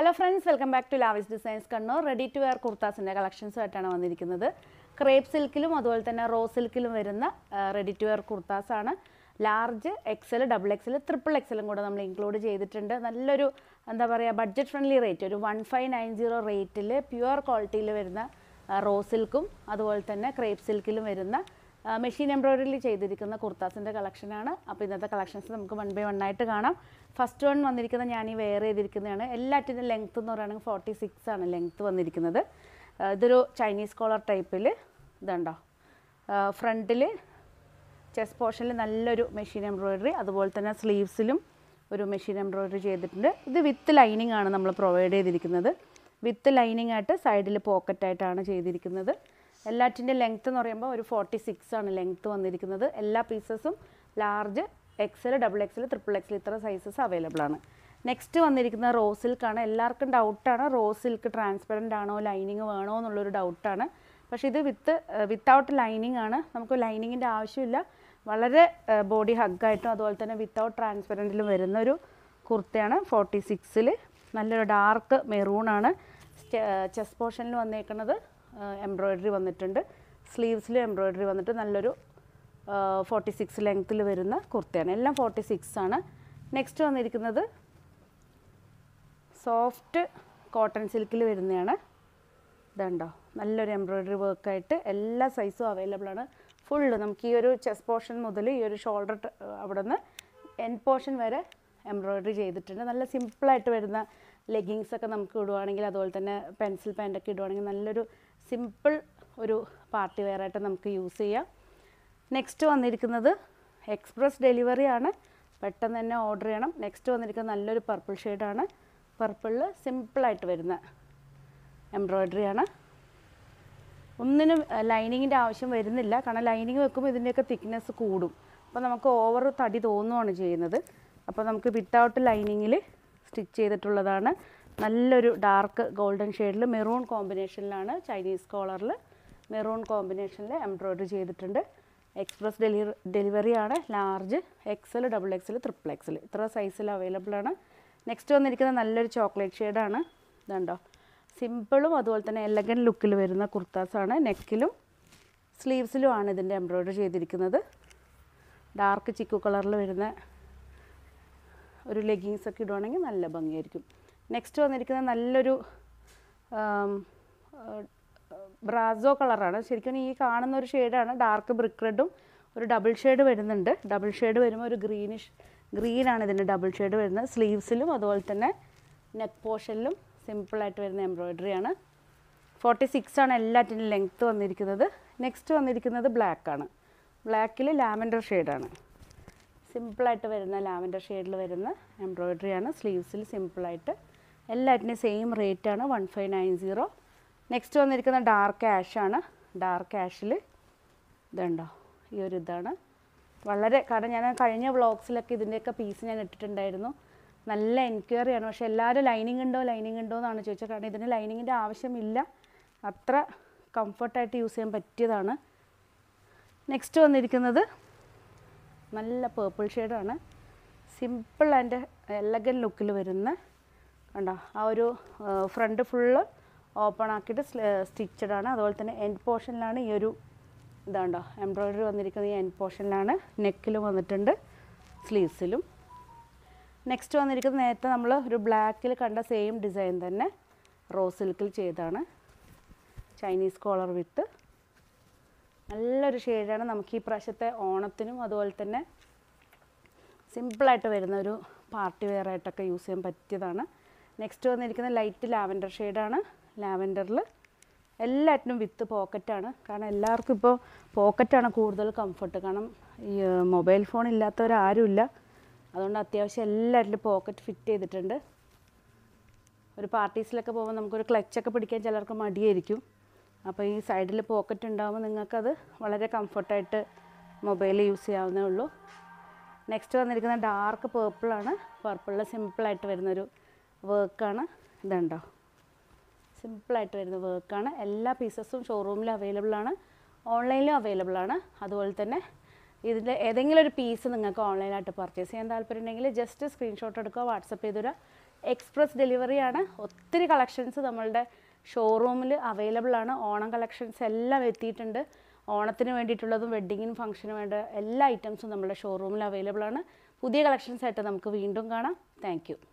Hello friends welcome back to Lavis designs Kannur ready to wear കുർത്താസിന്റെ കളക്ഷൻസുമായിട്ടാണ് വന്നിരിക്കുന്നത്. Crepe സിൽക്കിലും അതുപോലെ തന്നെ റോ സിൽക്കിലും വരുന്ന ready to wear കുർത്താസാണ് large XL double XL triple എക്സലും കൂടെ നമ്മൾ ഇൻക്ലൂഡ് ചെയ്തിട്ടുണ്ട്. നല്ലൊരു എന്താ പറയുക ബഡ്ജറ്റ് ഫ്രണ്ട്ലി റേറ്റ് ഒരു വൺ ഫൈവ് നയൻ സീറോ റേറ്റിൽ പ്യുവർ ക്വാളിറ്റിയിൽ വരുന്ന റോ സിൽക്കും അതുപോലെ തന്നെ ക്രേപ്പ് സിൽക്കിലും വരുന്ന മെഷീൻ എംബ്രോയിഡറിയിൽ ചെയ്തിരിക്കുന്ന കുർത്താസിന്റെ കളക്ഷനാണ് അപ്പോൾ ഇന്നത്തെ കളക്ഷൻസ് നമുക്ക് വൺ ബൈ വൺ ആയിട്ട് കാണാം. ഫസ്റ്റ് വൺ വന്നിരിക്കുന്ന ഞാൻ ഈ വെയർ ചെയ്തിരിക്കുന്നതാണ്. എല്ലാറ്റിന്റെ ലെങ്ത് എന്ന് പറയുകയാണെങ്കിൽ ഫോർട്ടി സിക്സ് ആണ് ലെങ്ത് വന്നിരിക്കുന്നത്. ഇതൊരു ചൈനീസ് കോളർ ടൈപ്പിൽ ഇതുണ്ടോ? ഫ്രണ്ടിൽ ചെസ്റ്റ് പോർഷനിൽ നല്ലൊരു മെഷീൻ എംബ്രോയിഡറി അതുപോലെ തന്നെ സ്ലീവ്സിലും ഒരു മെഷീൻ എംബ്രോയിഡറി ചെയ്തിട്ടുണ്ട്. ഇത് വിത്ത് ലൈനിങ് ആണ് നമ്മൾ പ്രൊവൈഡ് ചെയ്തിരിക്കുന്നത്. വിത്ത് ലൈനിങ് ആയിട്ട് സൈഡിൽ പോക്കറ്റായിട്ടാണ് ചെയ്തിരിക്കുന്നത്. എല്ലാറ്റിന്റെ ലെങ്ത്ത് എന്ന് പറയുമ്പോൾ ഒരു ഫോർട്ടി സിക്സ് ആണ് ലെങ്ത്ത് വന്നിരിക്കുന്നത്. എല്ലാ പീസസും large XL double XL triple XL ഇത്ര സൈസസ് അവൈലബിൾ ആണ്. നെക്സ്റ്റ് വന്നിരിക്കുന്ന റോ സിൽക്കാണ് എല്ലാവർക്കും ഡൗട്ടാണ് റോ സിൽക്ക് ട്രാൻസ്പെറന്റ് ആണോ ലൈനിങ് വേണോ എന്നുള്ളൊരു ഡൗട്ടാണ് പക്ഷേ ഇത് വിത്ത് വിത്തൗട്ട് ലൈനിങ് ആണ്. നമുക്ക് ലൈനിങ്ങിന്റെ ആവശ്യമില്ല. വളരെ ബോഡി ഹഗ്ഗായിട്ടും അതുപോലെ തന്നെ വിത്തൗട്ട് ട്രാൻസ്പെറന്റിലും വരുന്ന ഒരു കുർത്തയാണ് ഫോർട്ടി സിക്സിൽ നല്ലൊരു ഡാർക്ക് മെറൂൺ ആണ്. ചെസ് പോർഷനിൽ വന്നേക്കുന്നത് എംബ്രോയ്ഡറി വന്നിട്ടുണ്ട്. സ്ലീവ്സിൽ എംബ്രോയ്ഡറി വന്നിട്ട് നല്ലൊരു ഫോർട്ടി സിക്സ് ലെങ്ത്തിൽ വരുന്ന കുർത്തയാണ്. എല്ലാം ഫോർട്ടി സിക്സ് ആണ്. നെക്സ്റ്റ് വന്നിരിക്കുന്നത് സോഫ്റ്റ് കോട്ടൺ സിൽക്കിൽ വരുന്നതാണ് ഇതുണ്ടോ? നല്ലൊരു എംബ്രോയ്ഡറി വർക്കായിട്ട് എല്ലാ സൈസും അവൈലബിൾ ആണ്. ഫുള്ള് നമുക്ക് ഈ ഒരു ചെസ്റ്റ് പോർഷൻ മുതൽ ഈ ഒരു ഷോൾഡർ അവിടെ നിന്ന് എൻ പോർഷൻ വരെ എംബ്രോയ്ഡറി ചെയ്തിട്ടുണ്ട്. നല്ല സിമ്പിളായിട്ട് വരുന്ന ലെഗിങ്സ് ഒക്കെ നമുക്ക് ഇടുവാണെങ്കിൽ അതുപോലെ തന്നെ പെൻസിൽ പാന്റൊക്കെ ഇടുവാണെങ്കിൽ നല്ലൊരു സിമ്പിൾ ഒരു പാർട്ടി വെയർ ആയിട്ട് നമുക്ക് യൂസ് ചെയ്യാം. നെക്സ്റ്റ് വന്നിരിക്കുന്നത് എക്സ്പ്രസ് ഡെലിവറി ആണ്. പെട്ടെന്ന് തന്നെ ഓർഡർ ചെയ്യണം. നെക്സ്റ്റ് വന്നിരിക്കുന്നത് നല്ലൊരു പർപ്പിൾ ഷെയ്ഡാണ് പർപ്പിളിൽ സിമ്പിളായിട്ട് വരുന്ന എംബ്രോയ്ഡറി ആണ്. ഒന്നിനും ലൈനിങ്ങിന്റെ ആവശ്യം വരുന്നില്ല. കാരണം ലൈനിങ് വെക്കുമ്പോൾ ഇതിന്റെയൊക്കെ തിക്നെസ് കൂടും. അപ്പോൾ നമുക്ക് ഓവർ തടി തോന്നുവാണ് ചെയ്യുന്നത്. അപ്പോൾ നമുക്ക് വിത്തൗട്ട് ലൈനിങ്ങിൽ സ്റ്റിച്ച് ചെയ്തിട്ടുള്ളതാണ്. നല്ലൊരു ഡാർക്ക് ഗോൾഡൻ ഷെയ്ഡിൽ മെറൂൺ കോമ്പിനേഷനിലാണ് ചൈനീസ് കോളറിൽ മെറൂൺ കോമ്പിനേഷനിൽ എംബ്രോയ്ഡറി ചെയ്തിട്ടുണ്ട്. എക്സ്പ്രസ് ഡെലിവറി ആണ് large XL double XL triple XL ഇത്ര സൈസിൽ അവൈലബിൾ ആണ്. നെക്സ്റ്റ് വന്നിരിക്കുന്നത് നല്ലൊരു ചോക്ലേറ്റ് ഷെയ്ഡാണ് ഇതുണ്ടോ? സിമ്പിളും അതുപോലെ തന്നെ എലഗൻ ലുക്കിൽ വരുന്ന കുർത്താസാണ് നെക്കിലും സ്ലീവ്സിലും ആണ് ഇതിന്റെ എംബ്രോയ്ഡറി ചെയ്തിരിക്കുന്നത്. ഡാർക്ക് ചിക്കു കളറിൽ വരുന്ന ഒരു ലെഗിങ്സ് ഒക്കെ ഇടുവാണെങ്കിൽ നല്ല ഭംഗിയായിരിക്കും. നെക്സ്റ്റ് വന്നിരിക്കുന്നത് നല്ലൊരു ബ്രാസോ കളറാണ്. ശരിക്കും ഈ കാണുന്ന ഒരു ഷെയ്ഡാണ് ഡാർക്ക് ബ്രിക്ക് റെഡും ഒരു ഡബിൾ ഷെയ്ഡ് വരുന്നുണ്ട്. ഡബിൾ ഷെയ്ഡ് വരുമ്പോൾ ഒരു ഗ്രീനിഷ് ഗ്രീനാണ് ഇതിന്റെ ഡബിൾ ഷെയ്ഡ് വരുന്നത്. സ്ലീവ്സിലും അതുപോലെ തന്നെ നെക്ക് പോർഷനിലും സിമ്പിളായിട്ട് വരുന്ന എംബ്രോയ്ഡറി ആണ്. ഫോർട്ടി സിക്സ് ആണ് എല്ലാറ്റിനും ലെങ്ത്ത് വന്നിരിക്കുന്നത്. നെക്സ്റ്റ് വന്നിരിക്കുന്നത് ബ്ലാക്കാണ് ബ്ലാക്കിൽ ലാവൻഡർ ഷെയ്ഡാണ് സിമ്പിളായിട്ട് വരുന്ന ലാവൻഡർ ഷെയ്ഡിൽ വരുന്ന എംബ്രോയ്ഡറി ആണ് സ്ലീവ്സിൽ സിമ്പിളായിട്ട് എല്ലാറ്റിനും സെയിം റേറ്റ് ആണ് one five nine zero. Next വന്നിരിക്കുന്ന ഡാർക്ക് ആഷ് ആണ് ഡാർക്ക് ആഷിൽ ഇതുണ്ടോ? ഈ ഒരു ഇതാണ്. വളരെ കാരണം ഞാൻ കഴിഞ്ഞ വ്ളോഗ്സിലൊക്കെ ഇതിന്റെയൊക്കെ പീസ് ഞാൻ ഇട്ടിട്ടുണ്ടായിരുന്നു. നല്ല എൻക്വയറി ആണ്. പക്ഷേ എല്ലാവരും ലൈനിങ് ഉണ്ടോ ലൈനിങ് ഉണ്ടോ എന്നാണ് ചോദിച്ചത്. കാരണം ഇതിന് ലൈനിങ്ങിന്റെ ആവശ്യമില്ല. അത്ര കംഫർട്ടായിട്ട് യൂസ് ചെയ്യാൻ പറ്റിയതാണ്. നെക്സ്റ്റ് വന്നിരിക്കുന്നത് നല്ല പേർപ്പിൾ ഷെയ്ഡാണ് സിമ്പിൾ ആൻഡ് എലഗൻ ലുക്കിൽ വരുന്ന കണ്ടോ ആ ഒരു ഫ്രണ്ട് ഫുള്ള് ഓപ്പൺ ആക്കിയിട്ട് സ്റ്റിച്ചഡ് ആണ്. അതുപോലെ തന്നെ എൻഡ് പോർഷനിലാണ് ഈ ഒരു ഇതാണ്ടോ എംബ്രോയ്ഡറി വന്നിരിക്കുന്നത്. ഈ എൻഡ് പോർഷനിലാണ് നെക്കിലും വന്നിട്ടുണ്ട് സ്ലീവ്സിലും നെക്സ്റ്റ് വന്നിരിക്കുന്നത് നേരത്തെ നമ്മൾ ഒരു ബ്ലാക്കിൽ കണ്ട സെയിം ഡിസൈൻ തന്നെ റോസ് സിൽക്കിൽ ചെയ്താണ് ചൈനീസ് കോളർ വിത്ത് നല്ലൊരു ഷെയ്ഡാണ് നമുക്ക് ഈ പ്രാവശ്യത്തെ ഓണത്തിനും അതുപോലെ തന്നെ സിമ്പിളായിട്ട് വരുന്ന ഒരു പാർട്ടി വെയർ ആയിട്ടൊക്കെ യൂസ് ചെയ്യാൻ പറ്റിയതാണ്. നെക്സ്റ്റ് വന്നിരിക്കുന്ന ലൈറ്റ് ലാവൻഡർ ഷെയ്ഡാണ് ലാവൻഡറിൽ എല്ലാറ്റിനും വിത്ത് പോക്കറ്റാണ് കാരണം എല്ലാവർക്കും ഇപ്പോൾ പോക്കറ്റാണ് കൂടുതൽ കംഫർട്ട് കാരണം ഈ മൊബൈൽ ഫോൺ ഇല്ലാത്തവരാരുമില്ല. അതുകൊണ്ട് അത്യാവശ്യം എല്ലാറ്റിലും പോക്കറ്റ് ഫിറ്റ് ചെയ്തിട്ടുണ്ട്. ഒരു പാർട്ടീസിലൊക്കെ പോകുമ്പോൾ നമുക്കൊരു ക്ലച്ചൊക്കെ പിടിക്കാൻ ചിലർക്ക് മടിയായിരിക്കും. അപ്പോൾ ഈ സൈഡിൽ പോക്കറ്റ് ഉണ്ടാകുമ്പോൾ നിങ്ങൾക്കത് വളരെ കംഫർട്ടായിട്ട് മൊബൈൽ യൂസ് ചെയ്യാവുന്നേ ഉള്ളൂ. നെക്സ്റ്റ് വന്നിരിക്കുന്ന ഡാർക്ക് പേർപ്പിളാണ് പർപ്പിളിൽ സിമ്പിളായിട്ട് വരുന്നൊരു വർക്കാണ് ഇതുണ്ടോ? സിമ്പിളായിട്ട് വരുന്ന വർക്കാണ് എല്ലാ പീസസും ഷോറൂമിൽ അവൈലബിൾ ആണ്. ഓൺലൈനിലും അവൈലബിൾ ആണ്. അതുപോലെ തന്നെ ഇതിന്റെ ഏതെങ്കിലും ഒരു പീസ് നിങ്ങൾക്ക് ഓൺലൈനായിട്ട് പർച്ചേസ് ചെയ്യാൻ താല്പര്യമുണ്ടെങ്കിൽ ജസ്റ്റ് സ്ക്രീൻഷോട്ട് എടുക്കുക വാട്സപ്പ് ചെയ്തൊരു എക്സ്പ്രസ് ഡെലിവറിയാണ് ഒത്തിരി കളക്ഷൻസ് നമ്മളുടെ ഷോറൂമിൽ അവൈലബിൾ ആണ്. ഓണം കളക്ഷൻസ് എല്ലാം എത്തിയിട്ടുണ്ട്. ഓണത്തിന് വേണ്ടിയിട്ടുള്ളതും വെഡ്ഡിങ്ങിനും ഫംഗ്ഷനും വേണ്ട എല്ലാ ഐറ്റംസും നമ്മുടെ ഷോറൂമിൽ അവൈലബിൾ ആണ്. പുതിയ കളക്ഷൻസ് ആയിട്ട് നമുക്ക് വീണ്ടും കാണാം. താങ്ക്